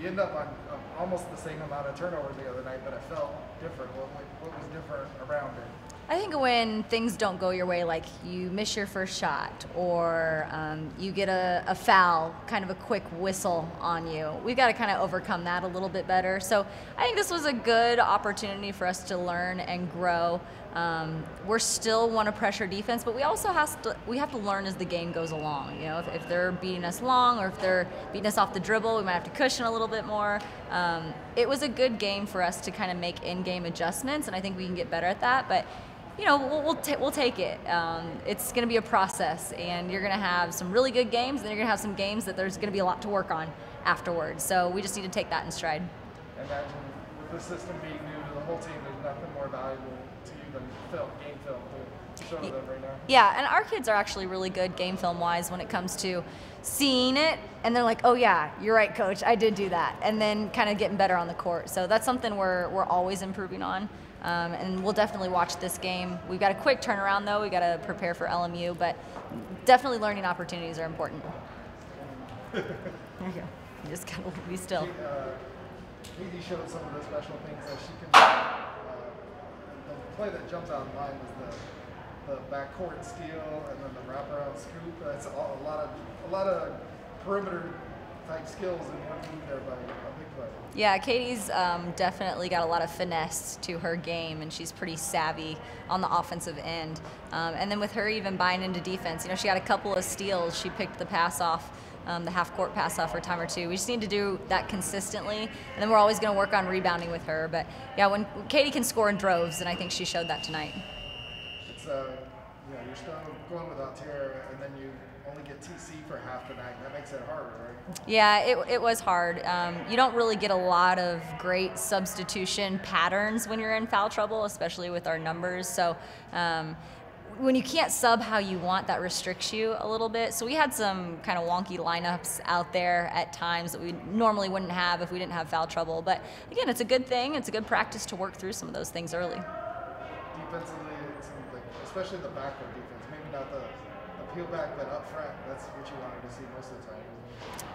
you end up on uh, almost the same amount of turnovers the other night, but it felt different. What, what was different around it? I think when things don't go your way, like you miss your first shot or um, you get a, a, foul, kind of a quick whistle on you, we've got to kind of overcome that a little bit better. So I think this was a good opportunity for us to learn and grow. Um, we're still want to pressure defense, but we also have to we have to learn as the game goes along. You know, if, if they're beating us long or if they're beating us off the dribble, we might have to cushion a little bit more. Um, it was a good game for us to kind of make in-game adjustments, and I think we can get better at that. But you know, we'll, we'll, ta- we'll take it. Um, it's going to be a process, and you're going to have some really good games, and then you're going to have some games that there's going to be a lot to work on afterwards. So we just need to take that in stride. Imagine with the system being new to the whole team, there's nothing more valuable to you than film, game film to show them right now. Yeah, and our kids are actually really good game film wise when it comes to seeing it, and they're like, "Oh yeah, you're right, coach. I did do that," and then kind of getting better on the court. So that's something we're we're always improving on. Um, and we'll definitely watch this game. We've got a quick turnaround though. We got to prepare for LMU, but definitely learning opportunities are important. there you go. You just gotta be still. She, uh, Katie showed some of the special things that she can. Uh, the play that jumps out in mind was the the backcourt steal and then the wraparound scoop. That's a lot of a lot of perimeter type skills move there by a big player. Yeah, Katie's um, definitely got a lot of finesse to her game, and she's pretty savvy on the offensive end. Um, and then with her even buying into defense, you know, she got a couple of steals. She picked the pass off. Um, the half court pass off for a time or two. We just need to do that consistently, and then we're always going to work on rebounding with her. But yeah, when Katie can score in droves, and I think she showed that tonight. It's uh, yeah, you're still going without Tara, and then you only get TC for half the night. That makes it harder, right? Yeah, it, it was hard. Um, you don't really get a lot of great substitution patterns when you're in foul trouble, especially with our numbers. So. Um, when you can't sub how you want, that restricts you a little bit. So we had some kind of wonky lineups out there at times that we normally wouldn't have if we didn't have foul trouble. But again, it's a good thing. It's a good practice to work through some of those things early. Defensively, like, especially the backcourt defense, maybe not the peel back, but up front, that's what you wanted to see most of the time.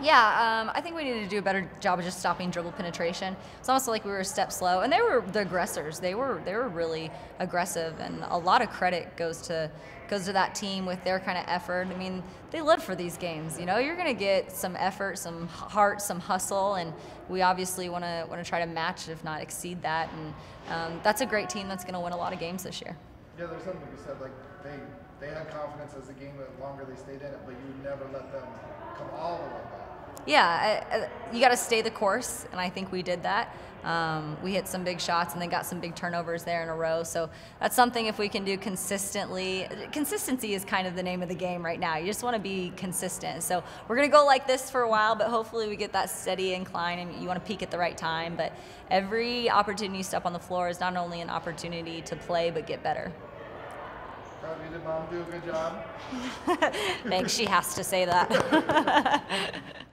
Yeah, um, I think we needed to do a better job of just stopping dribble penetration. It's almost like we were a step slow, and they were the aggressors. They were they were really aggressive, and a lot of credit goes to goes to that team with their kind of effort. I mean, they live for these games. You know, you're going to get some effort, some heart, some hustle, and we obviously want to want to try to match, if not exceed that. And um, that's a great team that's going to win a lot of games this year. Yeah, there's something you said like they they had confidence as the game went longer they stayed in it, but you never let them come all the way back. Yeah, you got to stay the course, and I think we did that. Um, we hit some big shots and then got some big turnovers there in a row. So that's something if we can do consistently. Consistency is kind of the name of the game right now. You just want to be consistent. So we're going to go like this for a while, but hopefully we get that steady incline and you want to peak at the right time. But every opportunity you step on the floor is not only an opportunity to play, but get better. Did mom do a good job? Thanks, she has to say that.